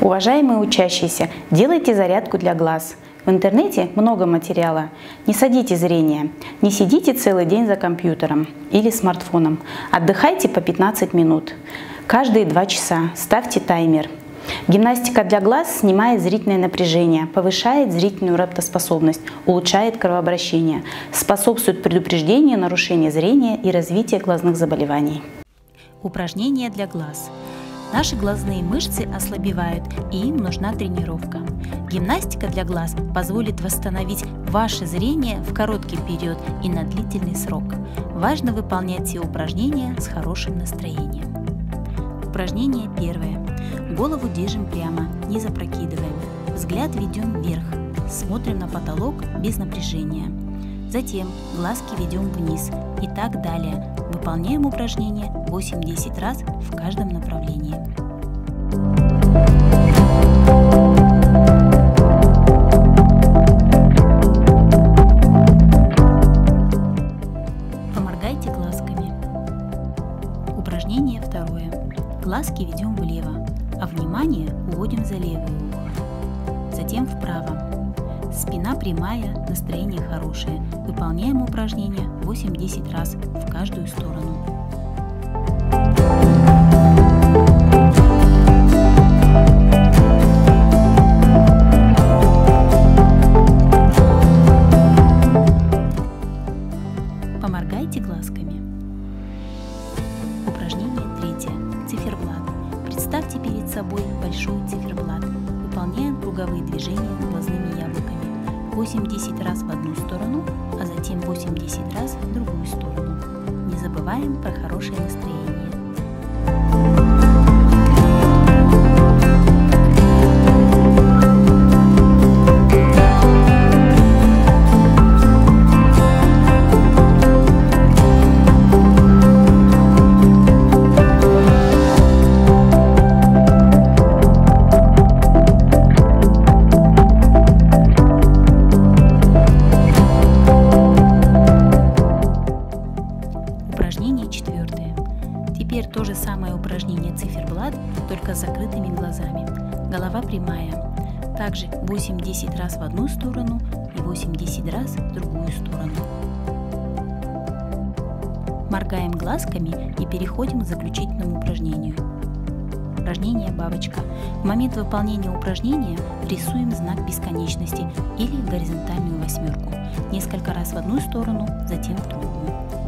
Уважаемые учащиеся, делайте зарядку для глаз. В интернете много материала. Не садите зрение, не сидите целый день за компьютером или смартфоном. Отдыхайте по 15 минут. Каждые 2 часа ставьте таймер. Гимнастика для глаз снимает зрительное напряжение, повышает зрительную работоспособность, улучшает кровообращение, способствует предупреждению нарушения зрения и развития глазных заболеваний. Упражнения для глаз – Наши глазные мышцы ослабевают, и им нужна тренировка. Гимнастика для глаз позволит восстановить ваше зрение в короткий период и на длительный срок. Важно выполнять все упражнения с хорошим настроением. Упражнение первое. Голову держим прямо, не запрокидываем. Взгляд ведем вверх. Смотрим на потолок без напряжения. Затем глазки ведем вниз и так далее. Выполняем упражнение 8-10 раз в каждом направлении. Поморгайте глазками. Упражнение второе. Глазки ведем влево, а внимание уводим за левое ухо. Затем вправо. Спина прямая, настроение хорошее. Выполняем упражнение 8-10 раз в каждую сторону. Поморгайте глазками. Упражнение третье. Циферблат. Представьте перед собой большой циферблат. Выполняем круговые движения глазными яблоками. 8-10 раз в одну сторону, а затем 8-10 раз в другую сторону. Не забываем про хорошее настроение. То же самое упражнение циферблат, только с закрытыми глазами. Голова прямая. Также 8-10 раз в одну сторону и 8-10 раз в другую сторону. Моргаем глазками и переходим к заключительному упражнению. Упражнение «Бабочка». В момент выполнения упражнения рисуем знак бесконечности или горизонтальную восьмерку. Несколько раз в одну сторону, затем в другую.